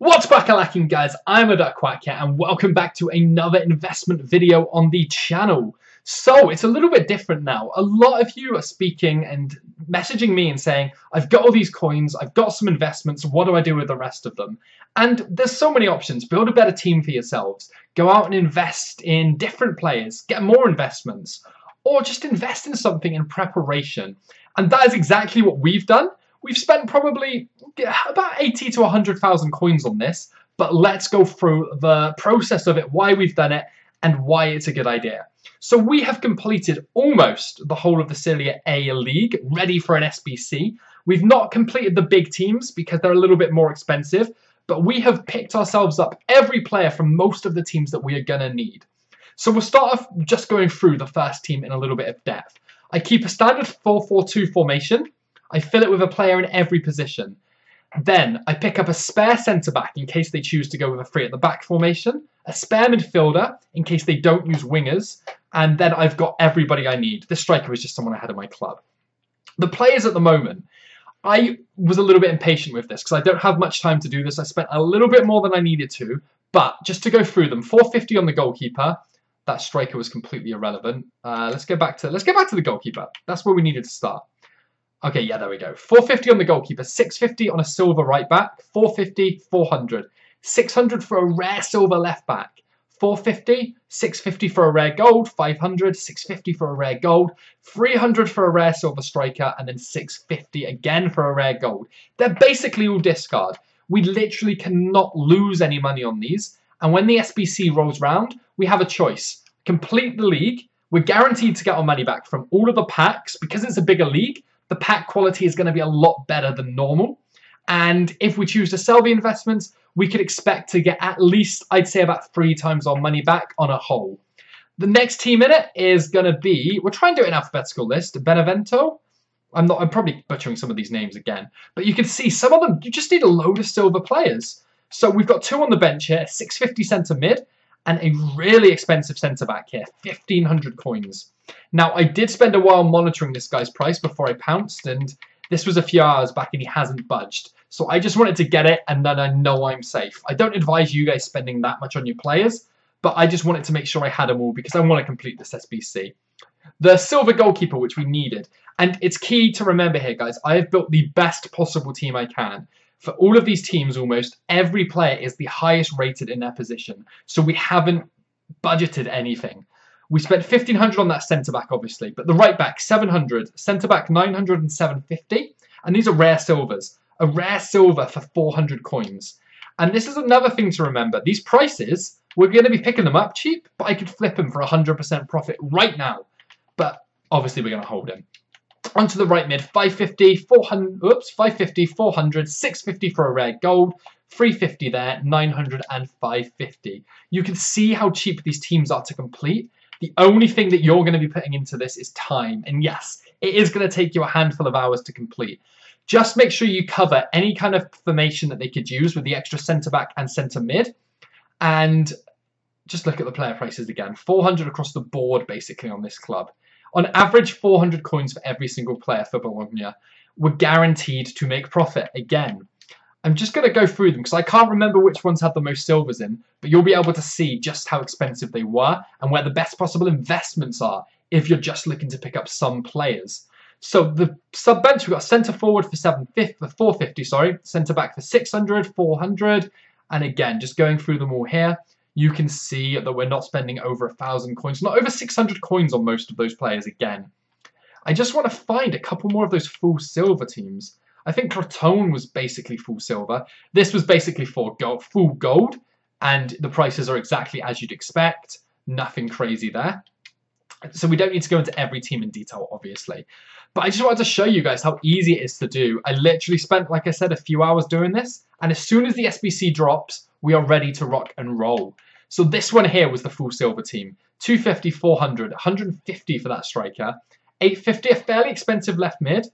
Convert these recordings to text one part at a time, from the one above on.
What's back lacking guys? I'm a Duck Quack here and welcome back to another investment video on the channel. So it's a little bit different now. A lot of you are speaking and messaging me and saying, I've got all these coins, I've got some investments, what do I do with the rest of them? And there's so many options. Build a better team for yourselves. Go out and invest in different players, get more investments, or just invest in something in preparation. And that is exactly what we've done. We've spent probably about 80 to 100,000 coins on this, but let's go through the process of it, why we've done it, and why it's a good idea. So we have completed almost the whole of the Serie A League, ready for an SBC. We've not completed the big teams because they're a little bit more expensive, but we have picked ourselves up every player from most of the teams that we are going to need. So we'll start off just going through the first team in a little bit of depth. I keep a standard 4-4-2 formation. I fill it with a player in every position. Then I pick up a spare centre back in case they choose to go with a three at the back formation, a spare midfielder in case they don't use wingers, and then I've got everybody I need. The striker is just someone I had in my club. The players at the moment, I was a little bit impatient with this because I don't have much time to do this. I spent a little bit more than I needed to, but just to go through them, 450 on the goalkeeper. That striker was completely irrelevant. Uh, let's go back to let's get back to the goalkeeper. That's where we needed to start. Okay, yeah, there we go. 450 on the goalkeeper, 650 on a silver right back, 450, 400. 600 for a rare silver left back, 450, 650 for a rare gold, 500, 650 for a rare gold, 300 for a rare silver striker, and then 650 again for a rare gold. They're basically all discard. We literally cannot lose any money on these. And when the SBC rolls round, we have a choice. Complete the league. We're guaranteed to get our money back from all of the packs. Because it's a bigger league, the pack quality is going to be a lot better than normal. And if we choose to sell the investments, we could expect to get at least, I'd say, about three times our money back on a whole. The next team in it is going to be, we'll try and do it in alphabetical list, Benevento. I'm not, I'm probably butchering some of these names again, but you can see some of them, you just need a load of silver players. So we've got two on the bench here, 650 centre mid, and a really expensive centre back here, 1500 coins. Now, I did spend a while monitoring this guy's price before I pounced, and this was a few hours back and he hasn't budged. So I just wanted to get it, and then I know I'm safe. I don't advise you guys spending that much on your players, but I just wanted to make sure I had them all because I want to complete this SBC. The silver goalkeeper, which we needed. And it's key to remember here, guys, I have built the best possible team I can. For all of these teams, almost, every player is the highest rated in their position. So we haven't budgeted anything. We spent 1500 on that centre back, obviously, but the right back 700, centre back 900 and 750, and these are rare silvers. A rare silver for 400 coins. And this is another thing to remember. These prices, we're going to be picking them up cheap, but I could flip them for 100% profit right now. But obviously, we're going to hold him. Onto the right mid, 550, 400, oops, 550, 400, 650 for a rare gold, 350 there, 900 and 550. You can see how cheap these teams are to complete. The only thing that you're going to be putting into this is time. And yes, it is going to take you a handful of hours to complete. Just make sure you cover any kind of formation that they could use with the extra centre back and centre mid. And just look at the player prices again. 400 across the board, basically, on this club. On average, 400 coins for every single player for Bologna. We're guaranteed to make profit again. I'm just going to go through them because I can't remember which ones had the most silvers in, but you'll be able to see just how expensive they were and where the best possible investments are if you're just looking to pick up some players. So the sub bench, we've got centre forward for 750, for 450, sorry, centre back for 600, 400, and again, just going through them all here, you can see that we're not spending over a thousand coins, not over 600 coins on most of those players again. I just want to find a couple more of those full silver teams. I think Crotone was basically full silver. This was basically for gold, full gold, and the prices are exactly as you'd expect. Nothing crazy there. So we don't need to go into every team in detail, obviously. But I just wanted to show you guys how easy it is to do. I literally spent, like I said, a few hours doing this. And as soon as the SBC drops, we are ready to rock and roll. So this one here was the full silver team. 250, 400, 150 for that striker. 850, a fairly expensive left mid.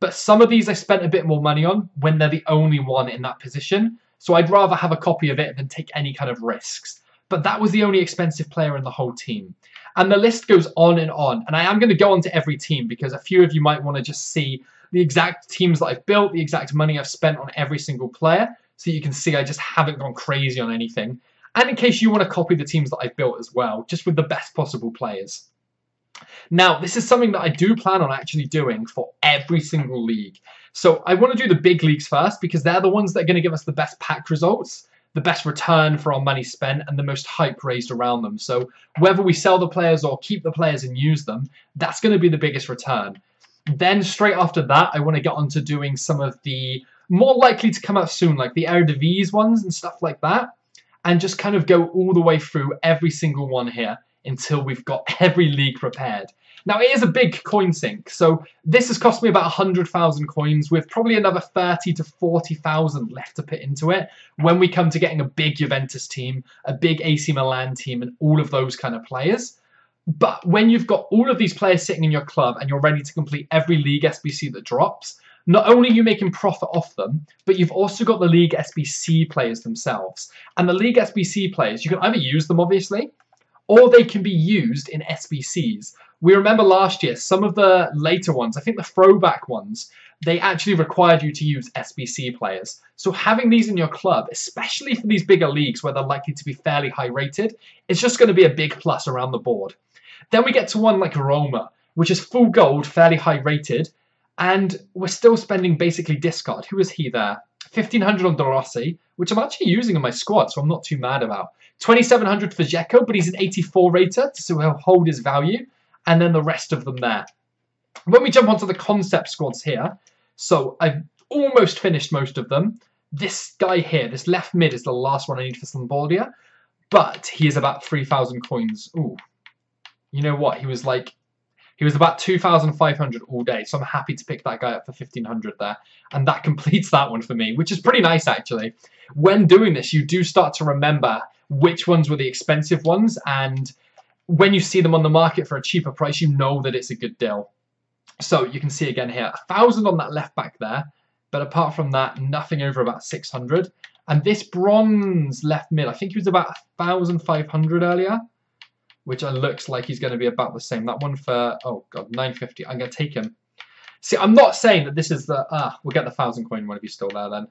But some of these I spent a bit more money on when they're the only one in that position. So I'd rather have a copy of it than take any kind of risks. But that was the only expensive player in the whole team. And the list goes on and on. And I am going to go on to every team because a few of you might want to just see the exact teams that I've built, the exact money I've spent on every single player. so you can see I just haven't gone crazy on anything. And in case you want to copy the teams that I've built as well, just with the best possible players. Now, this is something that I do plan on actually doing for every single league. So I want to do the big leagues first because they're the ones that are going to give us the best pack results, the best return for our money spent, and the most hype raised around them. So whether we sell the players or keep the players and use them, that's going to be the biggest return. Then straight after that, I want to get on to doing some of the more likely to come out soon, like the Eredivisie ones and stuff like that, and just kind of go all the way through every single one here until we've got every league prepared. Now, it is a big coin sink, so this has cost me about 100,000 coins with probably another 30 to 40,000 left to put into it when we come to getting a big Juventus team, a big AC Milan team, and all of those kind of players. But when you've got all of these players sitting in your club and you're ready to complete every league SBC that drops, not only are you making profit off them, but you've also got the League SBC players themselves. And the League SBC players, you can either use them, obviously, or they can be used in SBCs. We remember last year, some of the later ones, I think the throwback ones, they actually required you to use SBC players. So having these in your club, especially for these bigger leagues where they're likely to be fairly high rated, it's just going to be a big plus around the board. Then we get to one like Roma, which is full gold, fairly high rated, and we're still spending basically discard. Who is he there? 1500 on De Rossi, which I'm actually using in my squad, so I'm not too mad about. 2700 for Dzeko, but he's an 84 rater, so he'll hold his value. And then the rest of them there. When we jump onto the concept squads here, so I've almost finished most of them. This guy here, this left mid is the last one I need for Sampdoria, but he is about 3,000 coins. Ooh. You know what? He was like he was about 2,500 all day, so I'm happy to pick that guy up for 1,500 there. And that completes that one for me, which is pretty nice, actually. When doing this, you do start to remember which ones were the expensive ones, and when you see them on the market for a cheaper price, you know that it's a good deal. So you can see again here, a thousand on that left back there, but apart from that, nothing over about 600. And this bronze left mid, I think he was about 1,500 earlier which looks like he's going to be about the same. That one for, oh god, 950. I'm going to take him. See, I'm not saying that this is the, ah, we'll get the 1,000 coin one if he's still there then.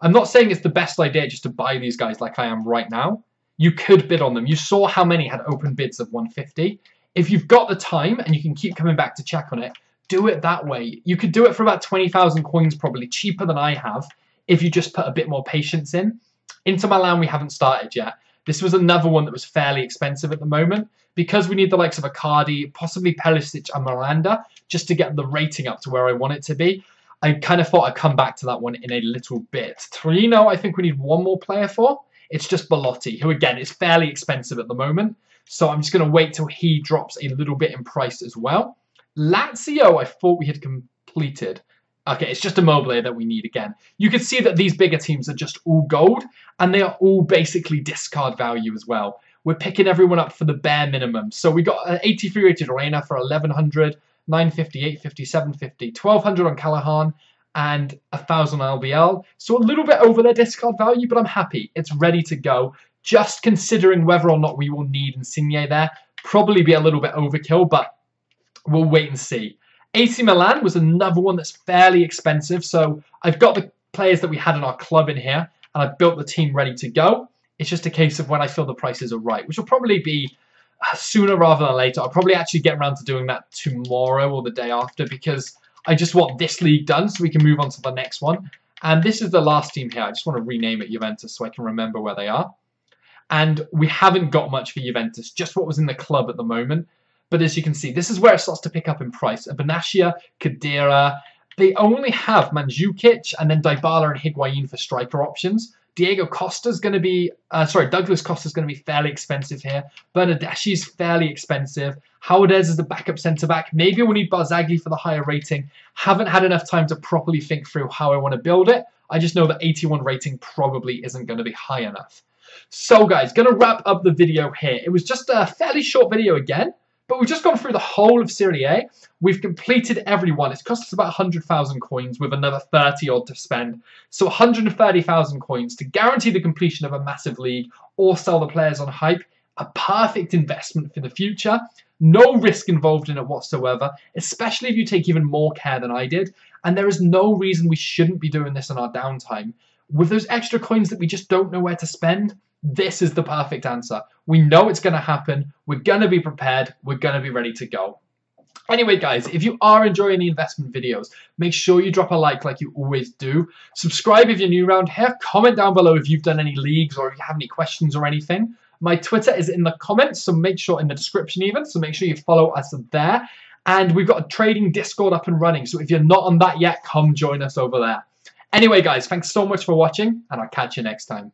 I'm not saying it's the best idea just to buy these guys like I am right now. You could bid on them. You saw how many had open bids of 150. If you've got the time and you can keep coming back to check on it, do it that way. You could do it for about 20,000 coins probably, cheaper than I have, if you just put a bit more patience in. Inter Milan we haven't started yet. This was another one that was fairly expensive at the moment because we need the likes of Icardi, possibly Perisic and Miranda just to get the rating up to where I want it to be. I kind of thought I'd come back to that one in a little bit. Torino, I think we need one more player for. It's just Belotti, who again is fairly expensive at the moment. So I'm just going to wait till he drops a little bit in price as well. Lazio, I thought we had completed. Okay, it's just Immobile that we need again. You can see that these bigger teams are just all gold, and they are all basically discard value as well. We're picking everyone up for the bare minimum. So we got an 83 rated Reina for 1100, 950, 850, 750, 1200 on Callejón, and 1000 on LBL. So a little bit over their discard value, but I'm happy. It's ready to go. Just considering whether or not we will need Insigne there. Probably be a little bit overkill, but we'll wait and see. AC Milan was another one that's fairly expensive. So I've got the players that we had in our club in here, and I've built the team ready to go. It's just a case of when I feel the prices are right, which will probably be uh, sooner rather than later. I'll probably actually get around to doing that tomorrow or the day after because I just want this league done so we can move on to the next one. And this is the last team here. I just want to rename it Juventus so I can remember where they are. And we haven't got much for Juventus, just what was in the club at the moment. But as you can see, this is where it starts to pick up in price. Benatia, Khedira, they only have Mandzukic and then Dybala and Higuain for striker options. Diego Costa's going to be, uh, sorry, Douglas Costa's going to be fairly expensive here. Bernardeschi's fairly expensive. Höwedes is the backup centre back. Maybe we'll need Barzagli for the higher rating. Haven't had enough time to properly think through how I want to build it. I just know that 81 rating probably isn't going to be high enough. So guys, going to wrap up the video here. It was just a fairly short video again. But we've just gone through the whole of Serie A. We've completed every one. It's cost us about 100,000 coins with another 30 odd to spend. So 130,000 coins to guarantee the completion of a massive league or sell the players on hype. A perfect investment for the future. No risk involved in it whatsoever, especially if you take even more care than I did. And there is no reason we shouldn't be doing this in our downtime. With those extra coins that we just don't know where to spend, this is the perfect answer. We know it's going to happen. We're going to be prepared. We're going to be ready to go. Anyway, guys, if you are enjoying the investment videos, make sure you drop a like like you always do. Subscribe if you're new around here. Comment down below if you've done any leagues or if you have any questions or anything. My Twitter is in the comments, so make sure in the description even, so make sure you follow us there. And we've got a trading Discord up and running, so if you're not on that yet, come join us over there. Anyway, guys, thanks so much for watching, and I'll catch you next time.